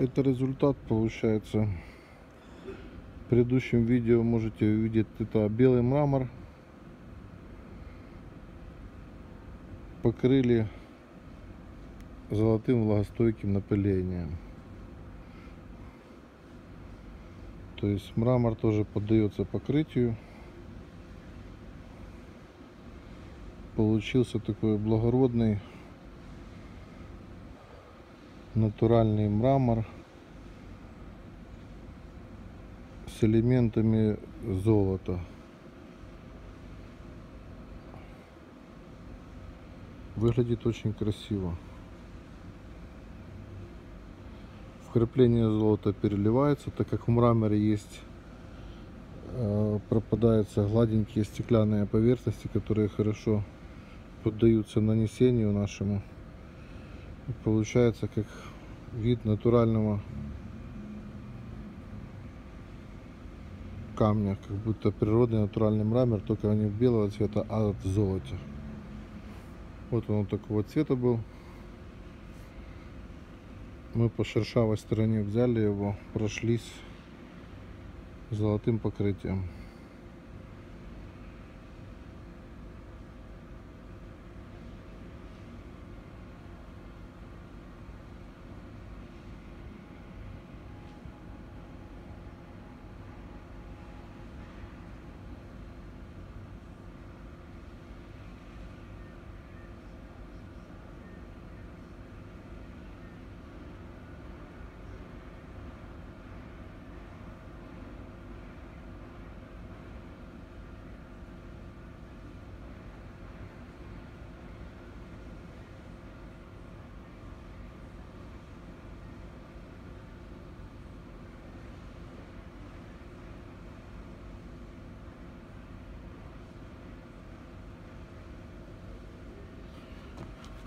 это результат получается. В предыдущем видео можете увидеть это белый мрамор. Покрыли золотым влагостойким напылением. То есть мрамор тоже поддается покрытию. Получился такой благородный натуральный мрамор с элементами золота. Выглядит очень красиво. Вкрапление золота переливается, так как в мраморе есть э, пропадаются гладенькие стеклянные поверхности, которые хорошо поддаются нанесению нашему. И получается как вид натурального камня, как будто природный натуральный мрамор, только не белого цвета, а в золоте. Вот он такого цвета был. Мы по шершавой стороне взяли его, прошлись золотым покрытием.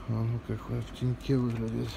А ну как в теньке выглядит.